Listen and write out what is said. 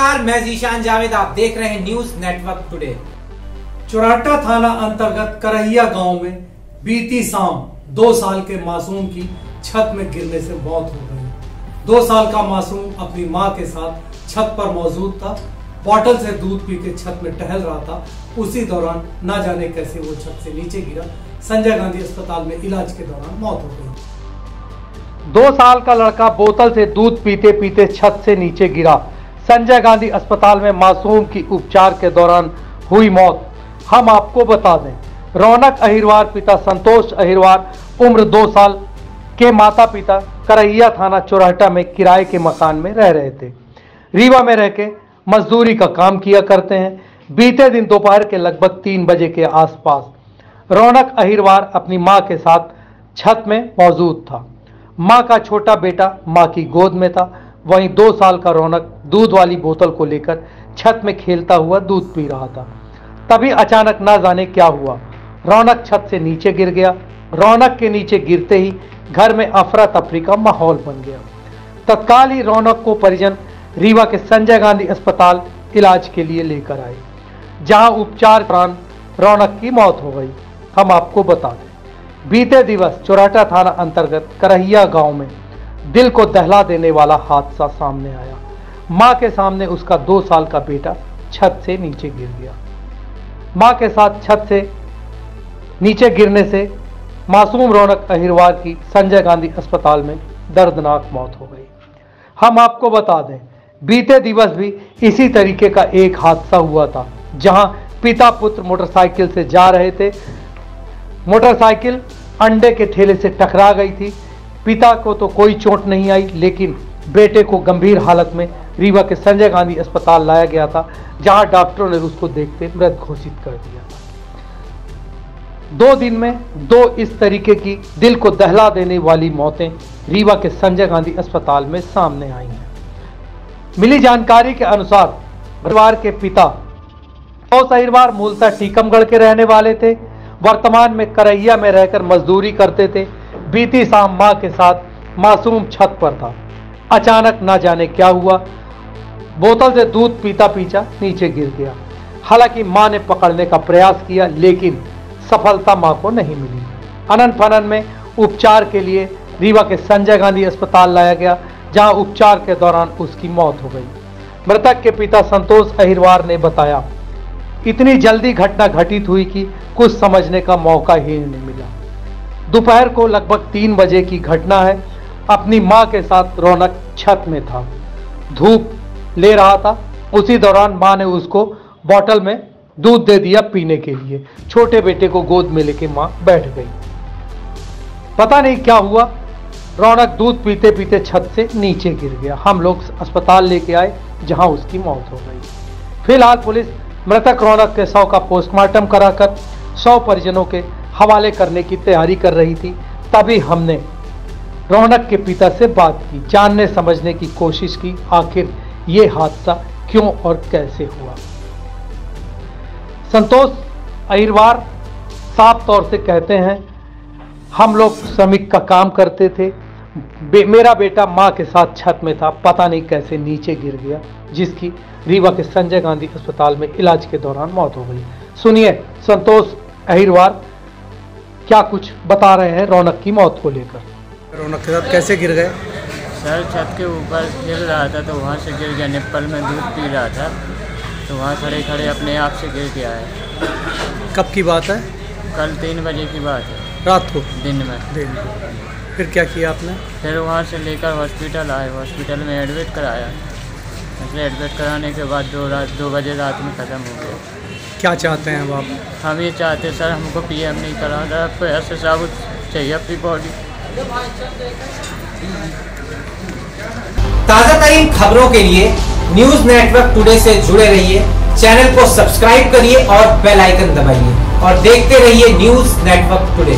नमस्कार, मैं जीशान जावेद, आप देख रहे हैं न्यूज़ नेटवर्क टुडे। चौराटा थाना अंतर्गत करहिया गाँव में बीती शाम दो साल के मासूम की छत में गिरने से मौत हो गई। दो साल का मासूम अपनी माँ के साथ छत पर मौजूद था। बॉटल से दूध पी के छत में टहल रहा था। उसी दौरान ना जाने कैसे वो छत से नीचे गिरा। संजय गांधी अस्पताल में इलाज के दौरान मौत हो गई। दो साल का लड़का बोतल से दूध पीते पीते छत से नीचे गिरा। संजय गांधी अस्पताल में मासूम की उपचार के दौरान हुई मौत। हम आपको बता दें, रौनक अहिरवार पिता संतोष अहिरवार, उम्र दो साल के माता पिता करैया थाना चौराहटा में किराए के मकान में रह रहे थे। रीवा में रह के मजदूरी का काम किया करते हैं। बीते दिन दोपहर के लगभग तीन बजे के आसपास रौनक अहिरवार अपनी माँ के साथ छत में मौजूद था। माँ का छोटा बेटा माँ की गोद में था। वहीं दो साल का रौनक दूध वाली बोतल को लेकर छत में खेलता हुआ दूध पी रहा था। तभी अचानक ना जाने क्या हुआ। रौनक छत से नीचे गिर गया। रौनक के नीचे गिरते ही घर में अफरा तफरी का माहौल बन गया। तत्काल ही रौनक को परिजन रीवा के संजय गांधी अस्पताल इलाज के लिए लेकर आए। जहाँ उपचार दौरान रौनक की मौत हो गई। हम आपको बता दें, बीते दिवस चौराटा थाना अंतर्गत करहिया गाँव में दिल को दहला देने वाला हादसा सामने आया। माँ के सामने उसका दो साल का बेटा छत से नीचे गिर गया। माँ के साथ छत से नीचे गिरने से मासूम रौनक अहिरवार की संजय गांधी अस्पताल में दर्दनाक मौत हो गई। हम आपको बता दें, बीते दिवस भी इसी तरीके का एक हादसा हुआ था, जहाँ पिता पुत्र मोटरसाइकिल से जा रहे थे। मोटरसाइकिल अंडे के ठेले से टकरा गई थी पिता को तो कोई चोट नहीं आई, लेकिन बेटे को गंभीर हालत में रीवा के संजय गांधी अस्पताल लाया गया था, जहाँ डॉक्टरों ने उसको देखते मृत घोषित कर दिया था। दो दिन में दो इस तरीके की दिल को दहला देने वाली मौतें रीवा के संजय गांधी अस्पताल में सामने आई हैं। मिली जानकारी के अनुसार परिवार के पिता और सहिरवार मूलतः टीकमगढ़ के रहने वाले थे। वर्तमान में करैया में रहकर मजदूरी करते थे। बीती शाम माँ के साथ मासूम छत पर था। अचानक ना जाने क्या हुआ। बोतल से दूध पीता पीता नीचे गिर गया। हालाँकि माँ ने पकड़ने का प्रयास किया, लेकिन सफलता माँ को नहीं मिली। अनंत फनन में उपचार के लिए रीवा के संजय गांधी अस्पताल लाया गया, जहाँ उपचार के दौरान उसकी मौत हो गई। मृतक के पिता संतोष अहिरवार ने बताया, इतनी जल्दी घटना घटित हुई कि कुछ समझने का मौका ही नहीं मिला। दोपहर को लगभग तीन बजे की घटना है। अपनी माँ के साथ रौनक छत में था। धूप ले रहा था। उसी दौरान माँ ने उसको बोतल में दूध दे दिया पीने के लिए। छोटे बेटे को गोद में लेके माँ बैठ गई। पता नहीं क्या हुआ। रौनक दूध पीते पीते छत से नीचे गिर गया। हम लोग अस्पताल लेके आए, जहाँ उसकी मौत हो गई। फ़िलहाल पुलिस मृतक रौनक के शव का पोस्टमार्टम कराकर सौ परिजनों के हवाले करने की तैयारी कर रही थी तभी हमने रौनक के पिता से बात की जानने समझने की कोशिश की आखिर ये हादसा क्यों और कैसे हुआ? संतोष अहिरवार साफ़ तौर से कहते हैं हम लोग श्रमिक का काम करते थे। बे, मेरा बेटा माँ के साथ छत में था पता नहीं कैसे नीचे गिर गया जिसकी रीवा के संजय गांधी अस्पताल में इलाज के दौरान मौत हो गई। सुनिए संतोष अहिरवार क्या कुछ बता रहे हैं रौनक की मौत को लेकर? रौनक के साथ कैसे गिर गए? सर छत के ऊपर गिर रहा था तो वहाँ से गिर गया निप्पल में दूध पी रहा था तो वहाँ खड़े खड़े अपने आप से गिर गया है। कब की बात है? कल तीन बजे की बात है। रात को? दिन में। दिन फिर क्या किया आपने? फिर वहाँ से लेकर हॉस्पिटल आए हॉस्पिटल में एडमिट कराया। फिर एडमिट कराने के बाद दो रात दो बजे रात में ख़त्म हो गया। क्या चाहते हैं आप? हम ये चाहते हैं सर हमको पीएम नहीं करा रहा आपको ऐसे साबुत चाहिए अपनी बॉडी ताज़ा तरीन खबरों के लिए न्यूज़ नेटवर्क टुडे से जुड़े रहिए चैनल को सब्सक्राइब करिए और बेल आइकन दबाइए और देखते रहिए न्यूज़ नेटवर्क टुडे।